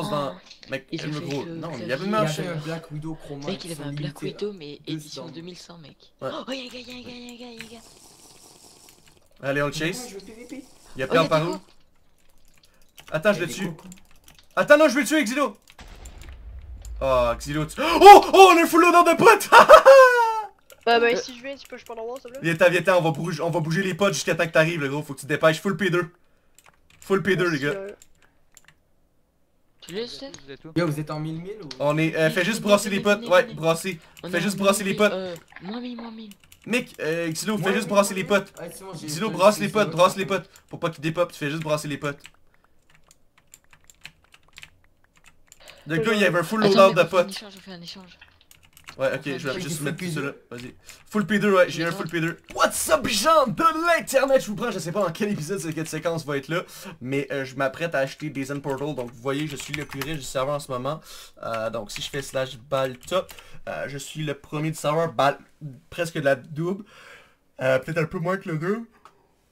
passe dans. Mec, Ils ont le gros. Non, il y avait même un Black Widow chroma. Mec, il avait un Black Widow, mais édition secondes. 2100, mec. Oh, y'a un gars, y'a un gars, y'a un gars, y'a un gars. Allez, on le chase. je veux PVP. Il y a Oh, plein y'a par où. Attends, je le tue. Attends, non, je vais le tuer, Xilo. Oh, Xilo, tu... Oh, oh, on a full loader de potes. Bah, bah, si je vais, tu peux je peux en avoir, s'il te plaît Viens-t'en, viens-t'en, on va bouger, on va bouger les potes jusqu'à temps que t'arrives, le gros. Faut que tu te dépêches. Full P2. Full P2, les gars. Yo, vous êtes en 1000 1000 ou? On est. euh, fais juste brasser les potes. Ouais, brasser. Fais juste brasser les potes. euh, Moins mille, moins mille. Mec, euh, Xilo, fais juste brasser les potes. Xilo, brasse les potes, brasse les potes. Pour pas qu'ils dépopent, tu fais juste brasser les potes. Le gars, il y avait un full loadout de on fait un potes. échange, on fait un échange. Ouais, ok, je vais juste mettre tout P2. ça là. Vas-y. Full P2, ouais, j'ai un full P2. What's up, gens de l'internet? Je vous prends, je sais pas dans quel épisode cette séquence va être là, mais euh, je m'apprête à acheter des Zen Portal. Donc, vous voyez, je suis le plus riche du serveur en ce moment. Euh, donc, si je fais slash balta, euh, je suis le premier du serveur, bal presque de la double. Euh, Peut-être un peu moins que le 2.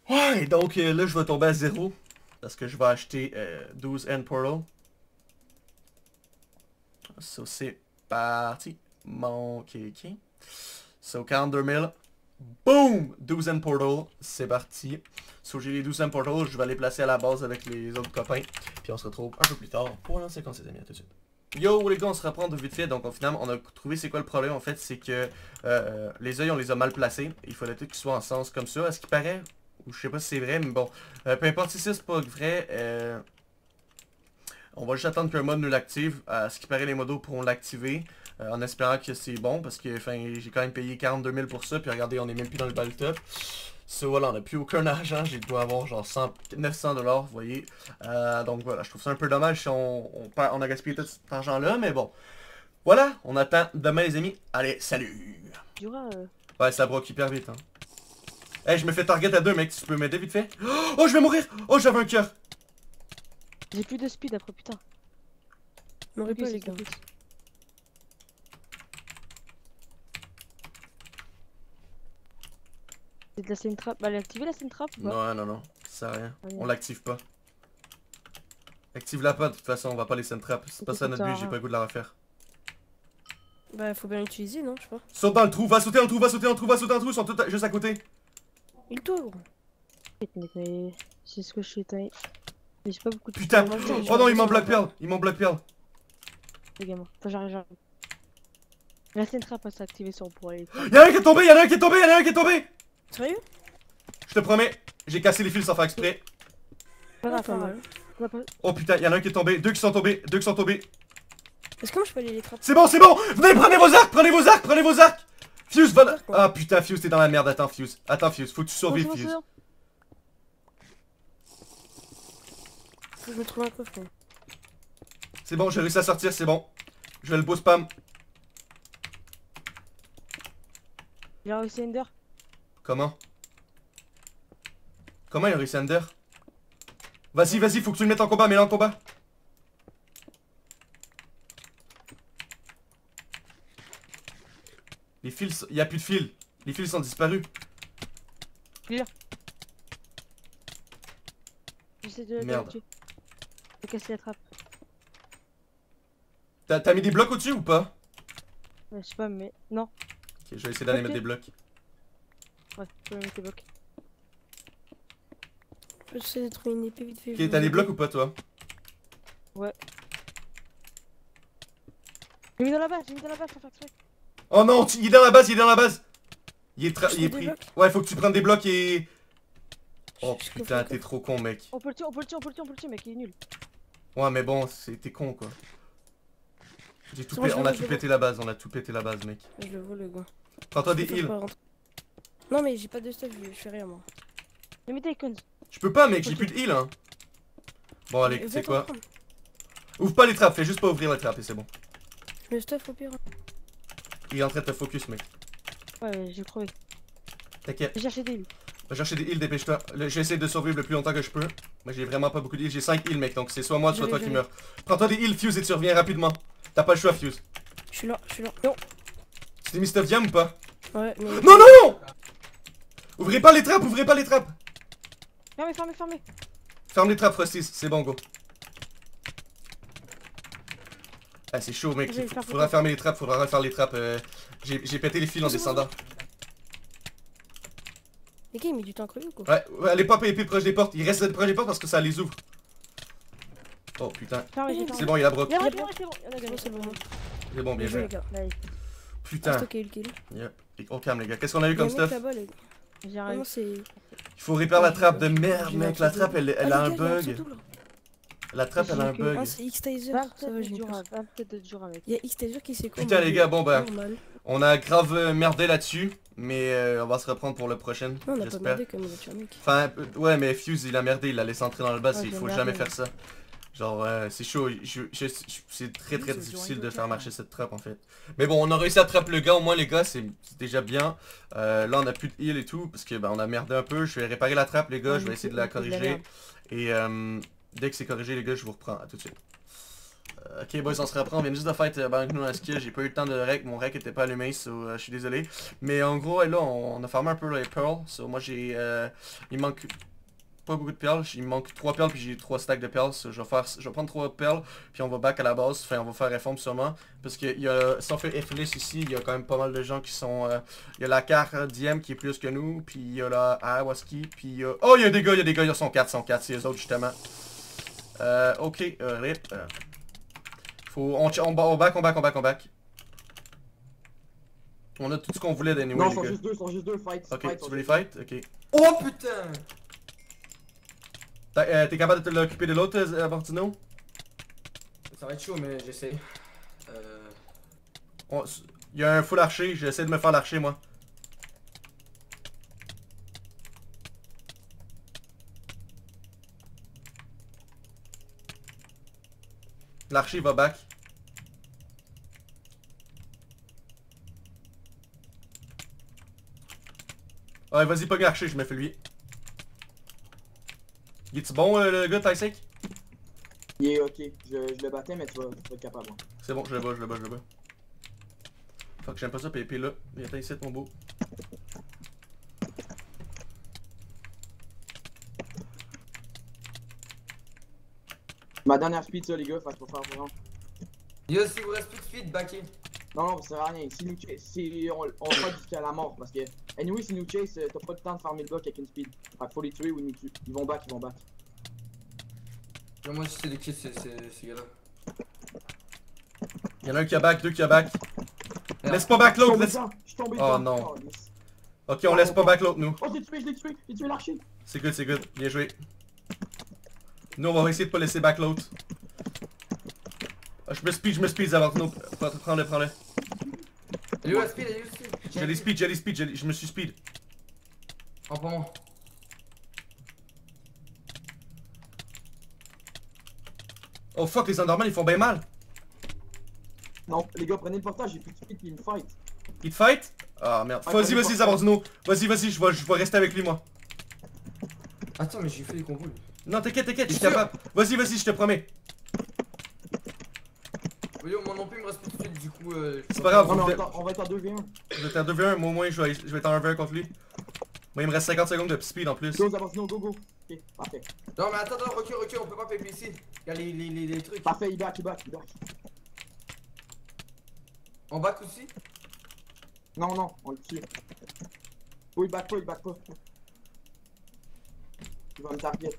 Ouais, donc là, je vais tomber à zéro. Parce que je vais acheter euh, 12 End Portal. Ça, c'est parti. Mon kiki. So, 42 000. Boom! 12 End Portal. C'est parti. So, j'ai les 12 End Portal. Je vais les placer à la base avec les autres copains. Puis on se retrouve un peu plus tard pour la séquence, les amis. Tout de suite. Yo les gars, on se reprend de vite fait. Donc, au final, on a trouvé c'est quoi le problème. En fait, c'est que euh, les yeux, on les a mal placés. Il fallait tout qu'ils soient en sens comme ça. À ce qui paraît, ou je sais pas si c'est vrai, mais bon. Euh, peu importe si c'est pas vrai, euh, on va juste attendre qu'un mode nous l'active. À ce qui paraît, les modos pourront l'activer. Euh, en espérant que c'est bon, parce que j'ai quand même payé 42 000 pour ça. Puis regardez, on est même plus dans le bal top. So voilà, on n'a plus aucun argent. J'ai dois avoir genre 100, 900 dollars, vous voyez. Euh, donc voilà, je trouve ça un peu dommage si on, on, perd- on a gaspillé tout cet argent-là, mais bon. Voilà, on attend demain les amis. Allez, salut euh, Ouais, ça broque hyper vite, hein. Hey, je me fais target à deux, mec, tu peux m'aider vite fait Oh, je vais mourir Oh, j'avais un cœur J'ai plus de speed après, putain. M'aurait Plus, pas les gars. plus. C'est de la scène trap. Bah, elle est activée la scène trap ou pas Non, non, non, ça sert à rien. Ah, On l'active pas. Active-la pas, de toute façon, on va pas les send trap. C'est pas ça notre but, j'ai pas le goût de la refaire. Bah, faut bien l'utiliser, non Je sais pas. Saute dans le trou, va sauter le trou, va sauter le trou, va sauter le trou, ils sont tous à- juste à côté. Il mais c'est ce que je suis. Mais j'ai pas beaucoup de Putain. Oh non, il m'en la- perle, il m'en bloque perle. Les gamins. Attends, j'arrive, j'arrive. La scène trap s'est activée sur pour aller. Y'en a un qui est tombé, y'en a un qui est tombé, y'en a un qui est tombé Sérieux? Je te promets, j'ai cassé les fils sans faire exprès. Pas grave, pas mal. pas- Oh putain, y'en a un qui est tombé, deux qui sont tombés, deux qui sont tombés. Est-ce que moi je peux aller les trapper C'est bon, c'est bon Venez, prenez vos arcs, prenez vos arcs, prenez vos arcs Fuse, va... Quoi. Ah putain, Fuse, t'es dans la merde, attends, Fuse. Attends, Fuse, faut que tu survives, bon, Fuse. bon. Faut que je me trouve un coffre. C'est bon, j'ai réussi à sortir, c'est bon. Je vais le beau spam. Il a réussi Ender. Comment? Comment il a réussi Under Vas-y, vas-y, faut que tu le mettes en combat, mets-le en combat. Les fils, il y a plus de fils. Les fils sont disparus. J'essaie de Merde. De casser la trappe. T'as t'as mis des blocs au-dessus ou pas? Je sais pas, mais. Non. Ok, je vais essayer d'aller mettre des blocs. Ouais, je peux mettre les blocs. Je peux essayer de trouver une épée vite fait. Ok, t'as des blocs ou pas toi J'ai mis dans la base, j'ai mis dans la base pour faire exprès. Oh non, tu- il est dans la base, il est dans la base Il est, il est pris. Ouais, faut que tu prennes des blocs et... Oh putain, t'es trop con mec. On peut le tuer, on peut le tuer, on peut le tuer, on peut le tuer, mec, il est nul. Ouais, mais bon, c'est- t'es con quoi. J'ai tout bon, on a tout pété la base, on a tout pété la base mec. Je le vois le gars. Prends-toi des heals. Non mais j'ai pas de stuff, je fais rien moi. Mais mettez les cons. Je peux pas mec, j'ai plus de heal hein. Bon allez, t'en quoi prendre. Ouvre pas les trappes, fais juste pas ouvrir la trappe et c'est bon. Le stuff au pire. Il est en train de te focus mec. Ouais, j'ai crevé. T'inquiète. J'ai cherché des heals. Va chercher des heals, dépêche-toi. J'essaie de survivre le plus longtemps que je peux. Moi j'ai vraiment pas beaucoup de heals, j'ai 5 heals mec, donc c'est soit moi, soit toi qui meurs. Prends-toi des heals, Fuse, et tu reviens rapidement. T'as pas le choix, Fuse. Je suis là, je suis là. Non. Tu t'es mis stuff diam ou pas? Ouais, mais. Non, non, non Ouvrez pas les trappes, ouvrez pas les trappes Fermez, fermez, fermez. Ferme les trappes, Frosties, c'est bon, go. Ah, c'est chaud, mec. Faut- faudra fermer les trappes, faudra refaire les trappes. euh, J'ai pété les fils en descendant. Les gars, il met du temps crever ou quoi? Ouais, ouais, allez pas épée proche des portes. Il reste proche des portes parce que ça les ouvre. Oh putain. C'est bon, il a broc. C'est bon, C'est bon, bien joué. Putain. On calme, les gars. Qu'est-ce qu'on a eu comme stuff non, c'est. Il faut réparer la trappe de merde, mec. La trappe, elle, elle Ah, a un bug. La trappe, elle a un bug. Ah, c'est X-Taser. 20 Ça va, têtes j'ai de eu peur. Jura, 20 têtes de Jura, mec. Il y a X-Taser qui s'est Putain, les gars, bon, bah. On a grave euh, merdé là-dessus. Mais euh, on va se reprendre pour le prochain. Non, on a pas J'espère. merdé comme mec. Enfin, euh, ouais, mais Fuse, il a merdé. Il a laissé entrer dans le bas. Il faut jamais faire ça. Genre, euh, c'est chaud. Je- je- je- c'est très très difficile de faire marcher cette trappe en fait. Mais bon, on a réussi à attraper le gars. Au moins, les gars, c'est déjà bien. Euh, là, on a plus de heal et tout. Parce que ben, on a merdé un peu. Je vais réparer la trappe, les gars. Je vais essayer de la la corriger. Et euh, dès que c'est corrigé, les gars, je vous reprends. À tout de suite. Ok, boys, on se reprend. On vient juste de fight euh, Bank No skill. J'ai pas eu le temps de rec. Mon rec était pas allumé, so je suis désolé. Mais en gros, là, on, a farmé un peu les pearls. So, moi, j'ai. il manque pas beaucoup de perles. Il me manque 3 perles, puis j'ai 3 stacks de perles. So, je, vais faire, je vais prendre 3 perles, puis on va back à la base. Enfin, on va faire réforme sûrement. Parce que il y a, si on fait F-list ici, il y a quand même pas mal de gens qui sont. euh, il y a la carte DM qui est plus que nous, puis il y a la Awaski, puis il y a... Oh, il y a des gars, il y a des gars, ils sont 4, sont 4, c'est eux autres justement. Euh, ok, euh, rip. euh, faut, on, on, on back, on back, on back, on back. On a tout ce qu'on voulait d'anyway, Non, sont juste deux, sont juste deux, fight. Ok, fight, tu veux les juste fight? Ok. Oh putain Euh, T'es capable de te l'occuper de l'autre, euh, Vortino? Ça va être chaud, mais j'essaie. Euh... On- Il y a un full archer, j'essaie de me faire l'archer moi. L'archer va back. Ouais, vas-y, pas l'archer, je me fais lui. Il est-tu bon euh, le gars Tysic? Il est ok, je, je le battais, mais tu vas, tu vas être capable. hein. C'est bon, je le bats, je le bats, je le bats. Fuck, j'aime pas ça, PP là. Viens ici, mon beau. Ma dernière speed, ça, les gars, fait que faut faire vraiment. Yo, si vous reste tout de suite, backé. Non, non, ça sert à rien. Si nous chase, si on, on fight jusqu'à la mort, parce que, anyway, si nous chase, t'as pas le temps de farmer le bloc avec une speed. Fait faut les tuer ou ils nous tuent. Ils vont back, ils vont back. Moi, je sais de qui c'est c'est- ces gars-là. Y'en a un qui a back, deux qui a back. Merde. Laisse pas back Je suis l'autre, tombé laisse... je suis tombé Oh, non. Oh, yes. Ok, on laisse pas back l'autre, nous. Oh, j'ai tué, je l'ai tué, j'ai tué l'archer. C'est good, c'est good. Bien joué. Nous, on va essayer de pas laisser back l'autre. Ah, je me speed, je me speed, avant nous. Prends- Prends-le, prends-le. Est où la speed est où speed J'ai les speed, j'ai les speed, je me suis speed. Oh, pas moi. Oh fuck, les Endermen, ils font bien mal. Non, les gars, prenez le portage, j'ai plus de speed, il me fight. Ils te fight? Ah merde. Ah, Vas-y, vas-y, Zabordino. Vas-y, vas-y, je vais, je vais rester avec lui, moi. Attends, mais j'ai fait les combos. lui. Non, t'inquiète, t'inquiète, je suis capable. Vas-y, vas-y, je te promets. Non plus, il me reste plus de du coup. Euh, C'est pas grave. Non, on va être en- on va être en 2v1. Je vais être en 2v1, moi au moins, je vais, je vais être en 1v1 contre lui. Moi, il me reste 50 secondes de speed en plus. Go, Zabortino, go, go. Ok, parfait. Non, mais attends, attends, recule, recule, on peut pas payer ici. Y'a les, les, les, les trucs. Parfait, il back, il back, il back. En bac aussi? Non, non, on le tue. Oh, il back pas, il back pas. Il va me target.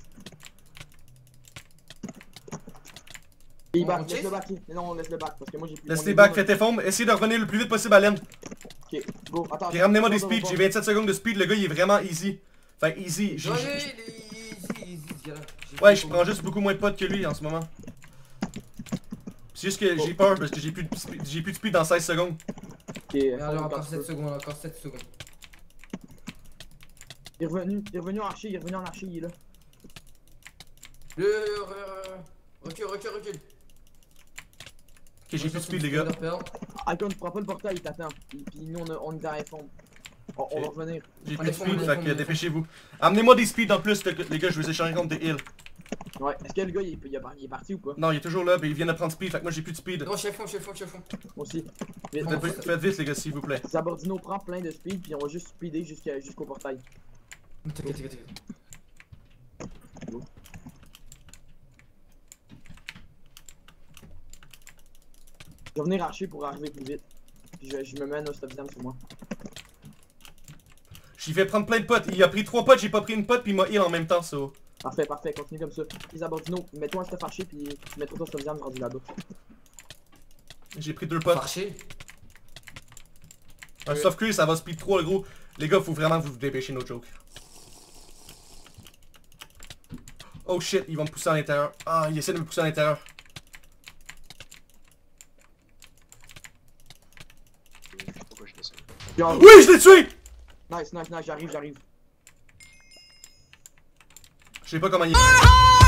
Il back, laisse le back. Mais non, on laisse le back parce que moi j'ai plus. Laisse les back, faites tes formes. Essayez de revenir le plus vite possible à l'end. Ok, go, attends. Puis ramenez-moi des speeds, j'ai 27 secondes de speed, le gars il est vraiment easy. Enfin easy, j'ai- Ouais, il est easy, easy, Ouais, je les prends juste beaucoup moins de potes que lui en ce moment. C'est juste que j'ai peur parce que j'ai plus, de speed- j'ai plus de speed dans 16 secondes. Ok, alors, encore back. 7 secondes, encore 7 secondes. Il est revenu, il est revenu en archer, il est revenu en archer, il est là. Le. Recule, recule, recule. Ok, j'ai plus de speed les gars. Icon, prends pas le portail, il t'attend. Et Puis nous on, a- on est la fond. On, on va revenir. J'ai On plus de speed, on fait que on dépêchez-vous. Amenez-moi des speeds en plus les gars, je vais échanger contre des heals. Ouais, est-ce que le gars il, est- il est, il est parti ou pas? Non, il est toujours là, mais il vient de prendre speed, fait que moi j'ai plus de speed. Non, chef fond, chef fond, chef fond. Moi aussi. Faites faites vite les gars s'il vous plaît. Zabordino prend plein de speed, puis on va juste speeder jusqu'à- jusqu'au portail. T'inquiète, t'inquiète, t'inquiète. Je vais venir archer pour arriver plus vite. Puis je, je me mets un stop sur moi. J'ai fait prendre plein de potes. Il a pris trois potes, j'ai pas pris une pote, puis il m'a heal en même temps, ça. Parfait, parfait, continue comme ça. Isabordino, mets-toi un stop archer, puis mettras ton stop jam rendu là-bas. J'ai pris deux potes. Marché. Un soft clear, ça va speed 3, gros. Les gars, faut vraiment que vous dépêchez, no joke. Oh shit, ils vont me pousser à l'intérieur. Ah, ils essaient de me pousser à l'intérieur. Pourquoi je fais ça Genre, Oui, je l'ai tué! nice, nice, nice, j'arrive, j'arrive. Je sais pas comment il est.